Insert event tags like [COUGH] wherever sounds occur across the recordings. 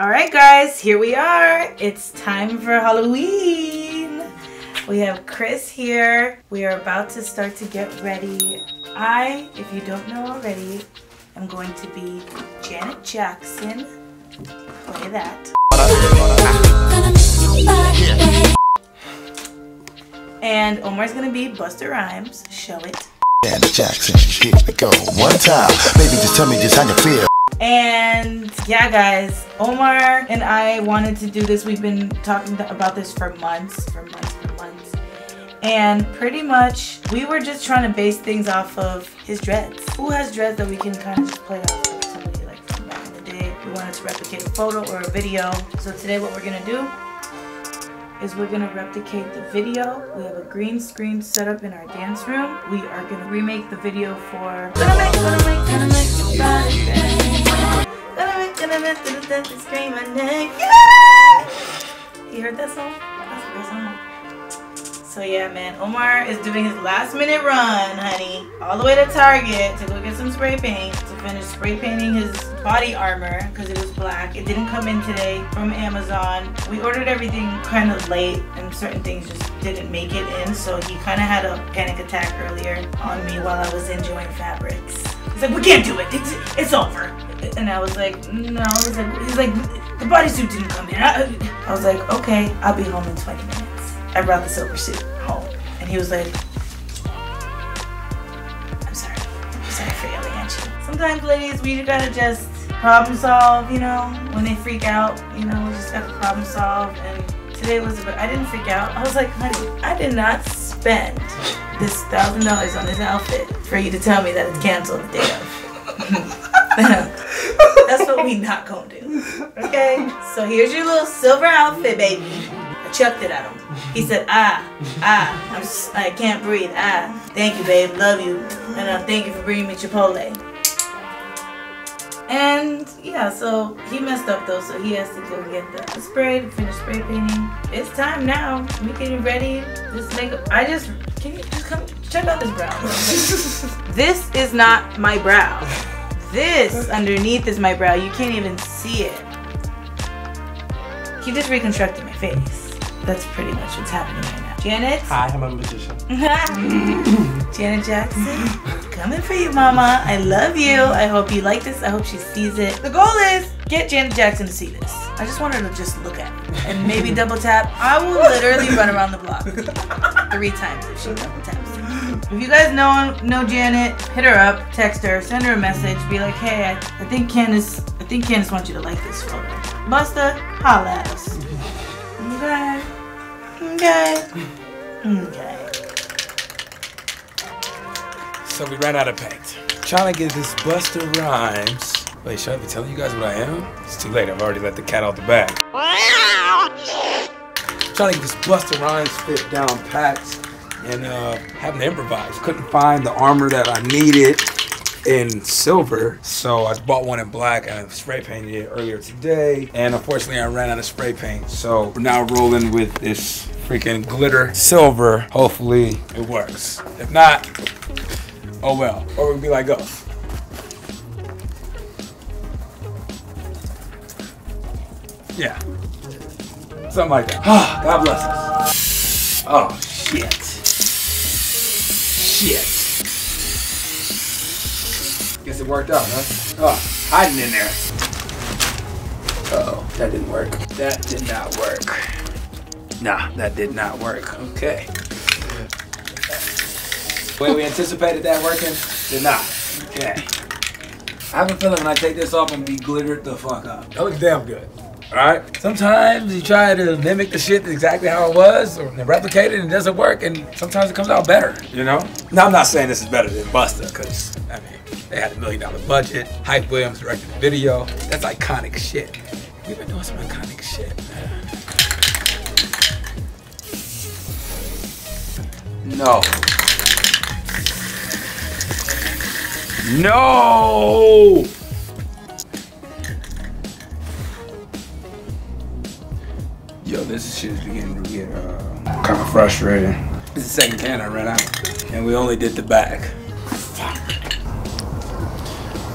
All right, guys, here we are. It's time for Halloween. We have Chris here. We are about to start to get ready. I, if you don't know already, am going to be Janet Jackson. Play that. And Omar's gonna be Busta Rhymes. Show it. Janet Jackson, here we go. One time, baby, just tell me just how you feel. And yeah, guys, Omar and I wanted to do this. We've been talking about this for months, for months, for months. And pretty much, we were just trying to base things off of his dreads. Who has dreads that we can kind of just play off of somebody like from back in the day? We wanted to replicate a photo or a video. So today, what we're gonna do is we're gonna replicate the video. We have a green screen set up in our dance room. We are gonna remake the video for Scream my name. Yeah! You heard that song? That's a good song. So yeah, man, Omar is doing his last minute run, honey, all the way to Target to go get some spray paint to finish spray painting his body armor because it was black. It didn't come in today from Amazon. We ordered everything kind of late and certain things just didn't make it in, so he kind of had a panic attack earlier on me while I was enjoying fabrics. He's like, we can't do it. It's, it's over. And I was like, no. He's like, he's like, the bodysuit didn't come in. I, I was like, okay, I'll be home in 20 minutes. I brought the silver suit home. And he was like, I'm sorry. I'm sorry for yelling at you. Sometimes, ladies, we gotta just problem solve, you know, when they freak out, you know, we just gotta problem solve. And today was, I didn't freak out. I was like, honey, I did not spend this thousand dollars on this outfit for you to tell me that it's canceled the day of. [LAUGHS] [LAUGHS] That's what we not gonna do. Okay? So here's your little silver outfit, baby. I chucked it at him. He said, ah, ah, I'm s- I can't breathe. Ah, thank you, babe. Love you. And uh, thank you for bringing me Chipotle. And yeah, so he messed up though, so he has to go get the spray to finish spray painting. It's time now. We getting ready. This makeup. I just can you just come check out this brow. [LAUGHS] this is not my brow. This underneath is my brow. You can't even see it. He just reconstructed my face. That's pretty much what's happening right now. Janet? Hi, I'm a magician. [LAUGHS] Janet Jackson, coming for you, mama. I love you. I hope you like this. I hope she sees it. The goal is get Janet Jackson to see this. I just want her to just look at it and maybe [LAUGHS] double tap. I will literally run around the block three times if she double taps. If you guys know know Janet, hit her up, text her, send her a message, be like, hey, I, I think Candice, I think Candice wants you to like this photo. Busta, holla at us. Okay. Okay. Okay. So we ran out of paint. Trying to get this Busta Rhymes. Wait, should I be telling you guys what I am? It's too late. I've already let the cat out the bag. Trying to get this Busta Rhymes fit down packed and uh, having to improvise. Couldn't find the armor that I needed in silver, so I bought one in black and I spray painted it earlier today. And unfortunately, I ran out of spray paint, so we're now rolling with this freaking glitter silver. Hopefully, it works. If not, oh well. Or we'll be like us. Yeah. Something like that. [SIGHS] God bless us. Oh, shit. Shit. Guess it worked out, huh? Oh, hiding in there. Uh oh, that didn't work. That did not work. Nah, that did not work. Okay. Wait, we anticipated that working? Did not. Okay. I have a feeling when I take this off, I'm gonna be glittered the fuck up. That looks damn good. Alright? Sometimes you try to mimic the shit exactly how it was or replicate it and it doesn't work and sometimes it comes out better, you know? Now I'm not saying this is better than Busta, because I mean they had a million dollar budget. Hype Williams directed the video. That's iconic shit. We've been doing some iconic shit. No. No! Yo, this shit is beginning to get uh, kind of frustrating. This is the second can I ran out, and we only did the back. Fuck.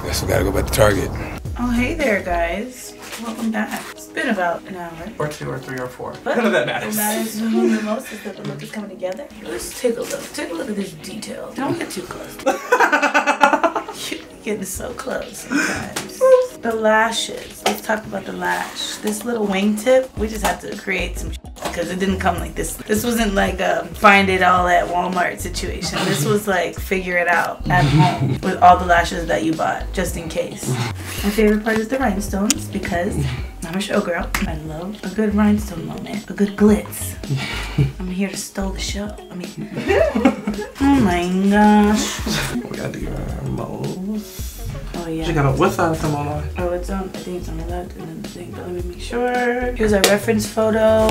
Guess we gotta go back to Target. Oh, hey there, guys. Welcome back. It's been about an hour. Or two, or three, or four. But None of that matters. What matters. matters the most is that the look is coming together. Let's take a look. Take a look at this detail. Don't get too close. [LAUGHS] You're getting so close sometimes. The lashes. Let's talk about the lash. This little wingtip, we just have to create some because it didn't come like this. This wasn't like a find it all at Walmart situation. This [LAUGHS] was like figure it out at home with all the lashes that you bought, just in case. My favorite part is the rhinestones because I'm a showgirl. I love a good rhinestone moment, a good glitz. I'm here to stole the show. I mean, [LAUGHS] oh my gosh. We gotta do your uh, moles. Oh You yeah. gotta, what side is the mole on? Oh, it's on. I think it's on the left, and then the thing. But let me make sure. Here's our reference photo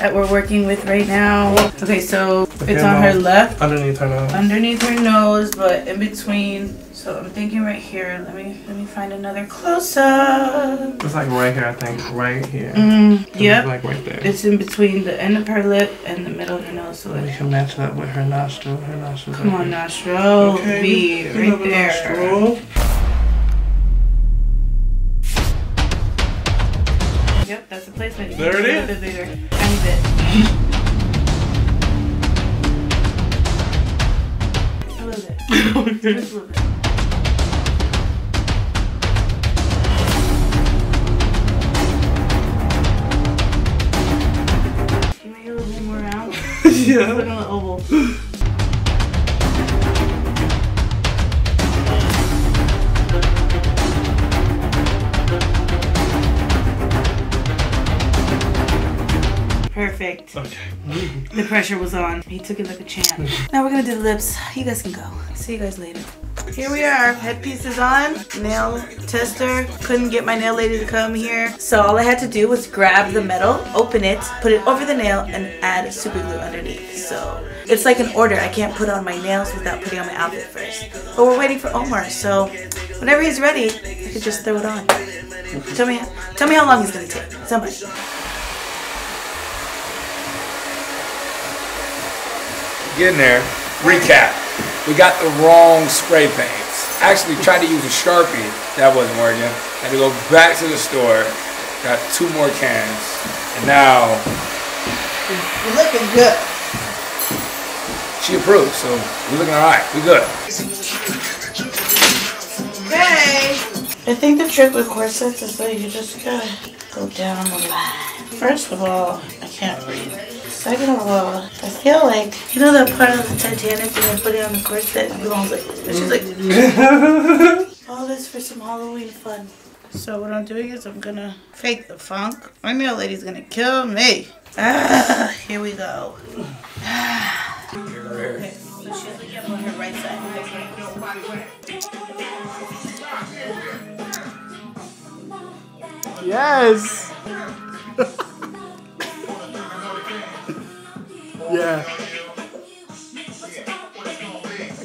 that we're working with right now. Okay, so it's on her left, Underneath her nose. underneath her nose, but in between. So I'm thinking right here. Let me let me find another close up. It's like right here, I think. Right here. Mm, It's yep. Like right there. It's in between the end of her lip and the middle of her nose. So we it, can match that with her nostril. Her nostrils. come right on, here. nostril, Okay, B, right there. nostril. That's the placement. You There it is. A bit bigger. Tiny bit. A little bit. Just a little. Can you make it a little more round? [LAUGHS] Yeah. it on the oval. Perfect. Okay. The pressure was on. He took it like a champ. now we're gonna do the lips. You guys can go. See you guys later. Here we are. Headpiece is on. Nail tester. Couldn't get my nail lady to come here. So all I had to do was grab the metal, open it, put it over the nail, and add super glue underneath. So it's like an order. I can't put on my nails without putting on my outfit first. But we're waiting for Omar. So whenever he's ready, I could just throw it on. Tell me, tell me how long it's gonna take. Somebody. Getting there. Recap. We got the wrong spray paints. Actually tried to use a Sharpie. That wasn't working. Had to go back to the store. Got two more cans. And now We're looking good. she approved. So we're looking alright. We good. Okay. I think the trick with corsets is that you just gotta go down the line. First of all, I can't breathe. Second of all, I feel like you know that part of the Titanic when they put it on the corset and belongs like and she's like [LAUGHS] all this for some Halloween fun. So what I'm doing is I'm gonna fake the funk. My nail lady's gonna kill me. Ah, here we go. Okay, so she's looking up on her right side. Yes. [LAUGHS] yeah.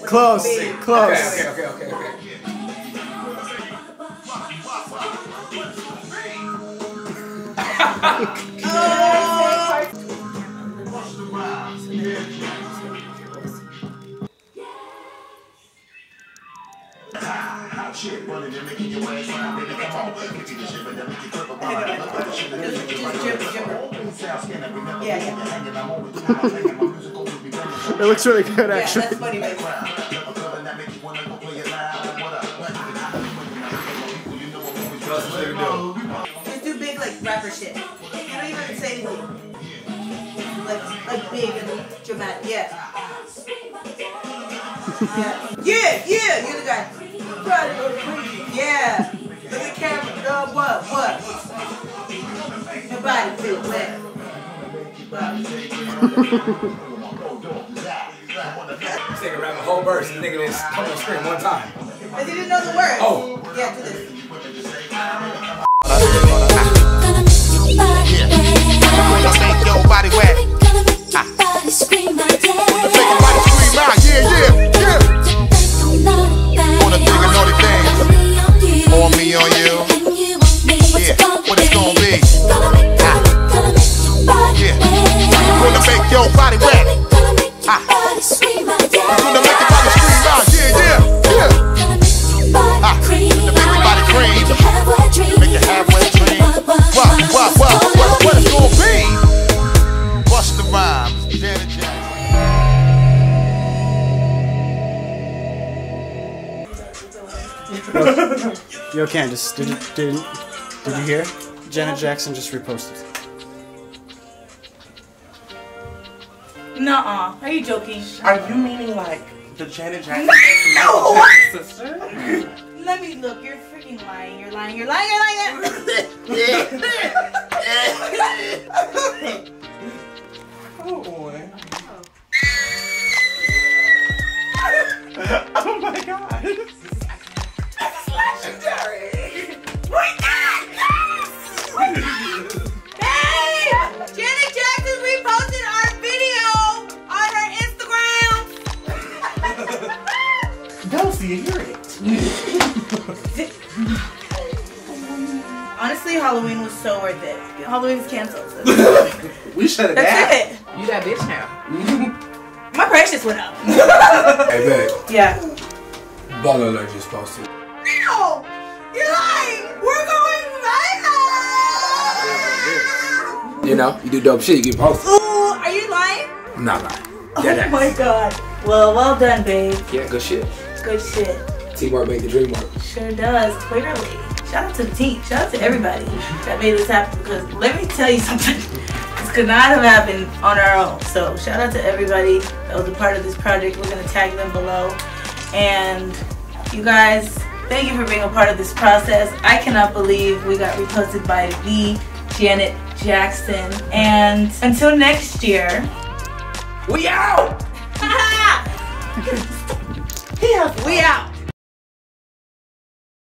Close. Close. Okay, okay, okay, okay. [LAUGHS] Oh, It looks really good, actually. That's funny. Just do big like rapper shit. You don't even say anything. Like like big and dramatic. Yeah. yeah. Yeah, yeah, you're the guy. Try to. Yeah. Look at the camera. Uh, what? What? Your body feel wet. This nigga rap a whole verse. This nigga just come on screen one time. You didn't know the words. Oh. Yeah, do this. Yo, Candice, did you, did, did you hear? Janet Jackson just reposted. Nuh-uh. Are you joking? Are you meaning like the Janet Jackson? No! Sister? Let me look. You're freaking lying. You're lying. You're lying. You're lying. Oh boy. Oh Halloween was so worth it. Halloween's canceled. so- [LAUGHS] We shut it That's down. it. You that bitch now. Mm-hmm. My price just went up. [LAUGHS] Hey, babe. Yeah. Baller alert just posted. No! You're lying! We're going viral! You know, you do dope shit, you get posted. Ooh, are you lying? I'm not lying. Oh my god. Well, well done, babe. Yeah, good shit. Good shit. Teamwork make the dream work. Sure does, clearly. Shout out to the team. Shout out to everybody that made this happen because let me tell you something. [LAUGHS] This could not have happened on our own. So shout out to everybody that was a part of this project. We're gonna tag them below. And you guys, thank you for being a part of this process. I cannot believe we got reposted by the Janet Jackson. And until next year. We out! [LAUGHS] we out.